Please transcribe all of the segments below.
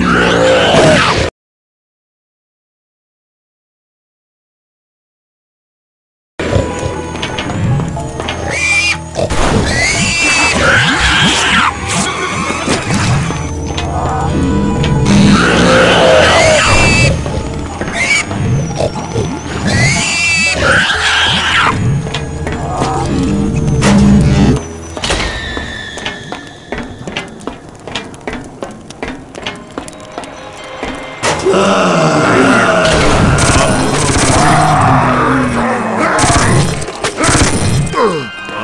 Yeah.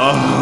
Got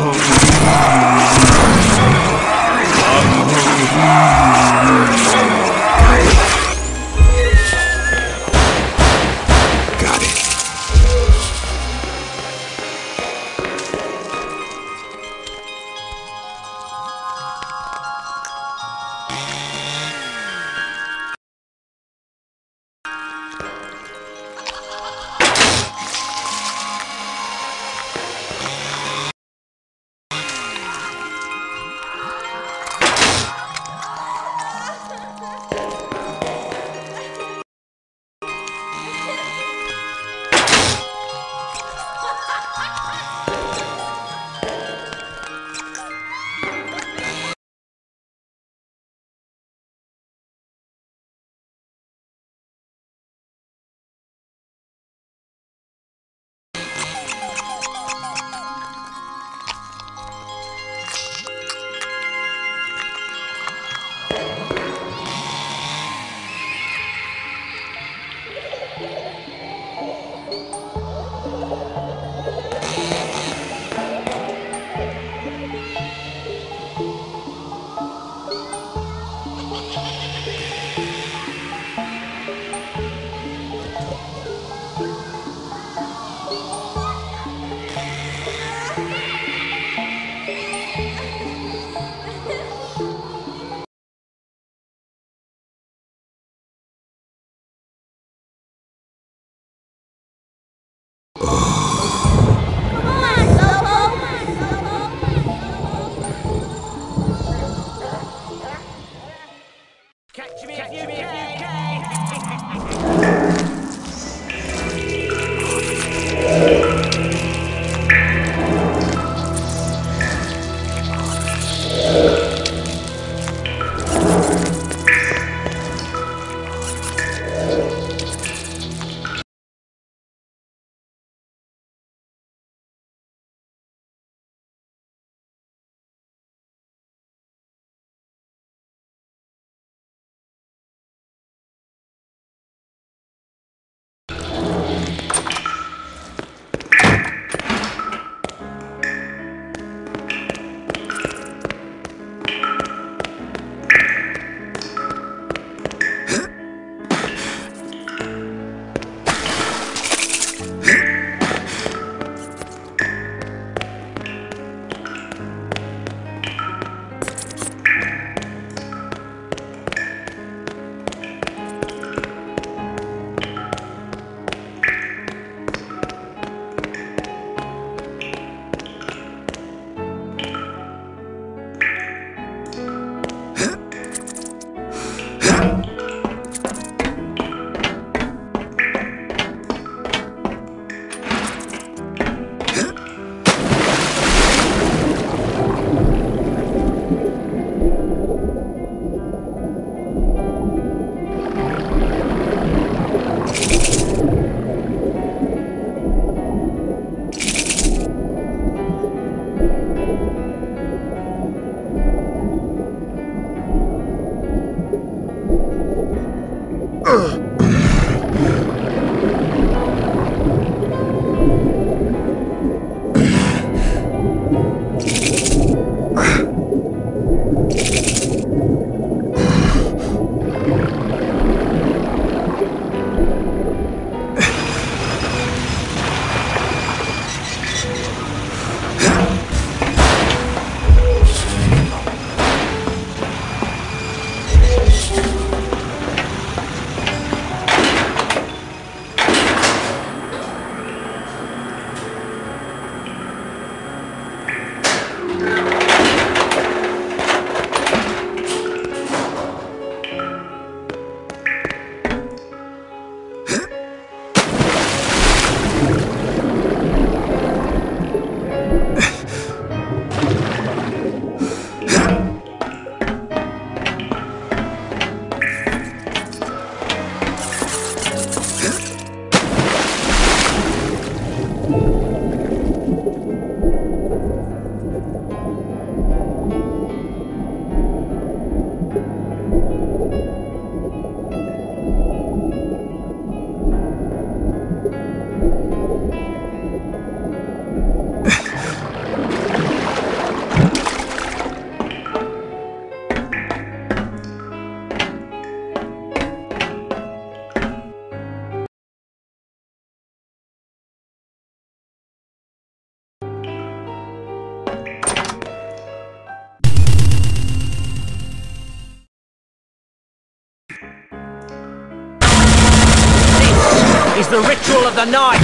the ritual of the knife.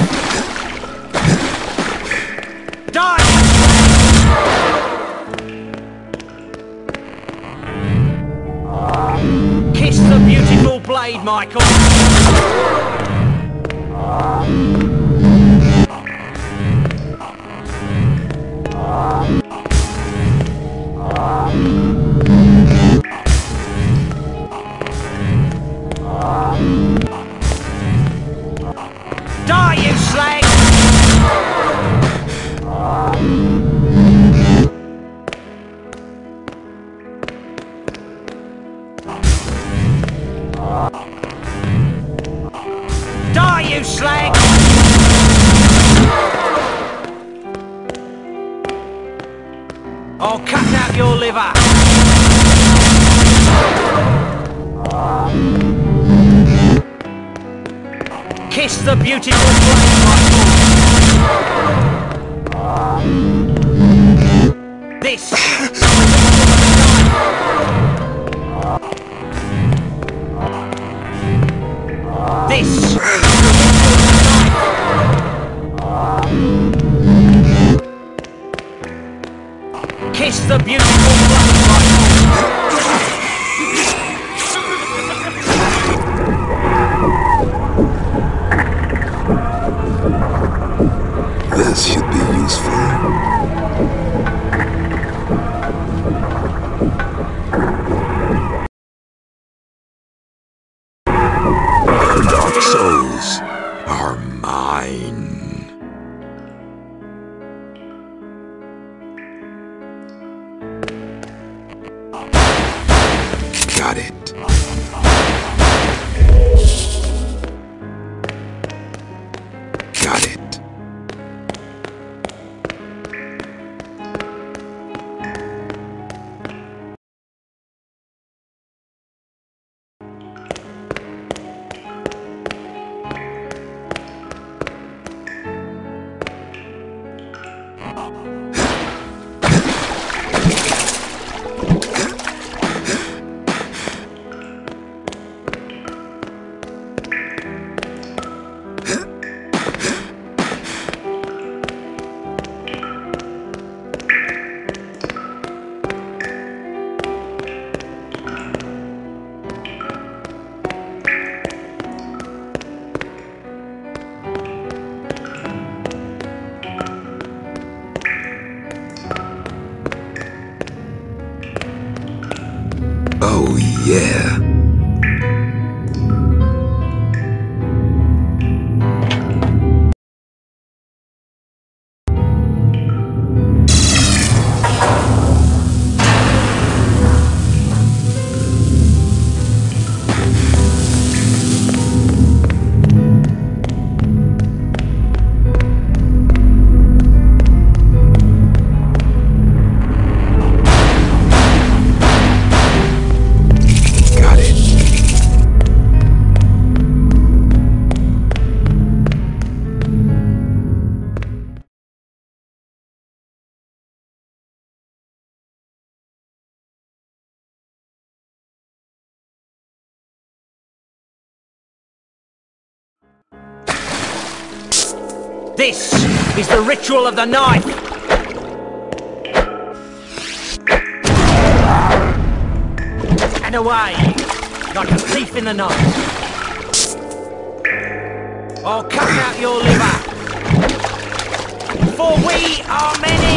Die! Kiss the beautiful blade, Michael. You slag! I'll cut out your liver! Kiss the beautiful flame! This This Kiss the beautiful Michael! This should be useful. Oh, This is the ritual of the knife! And away, like a thief in the night. I'll cut out your liver, for we are many!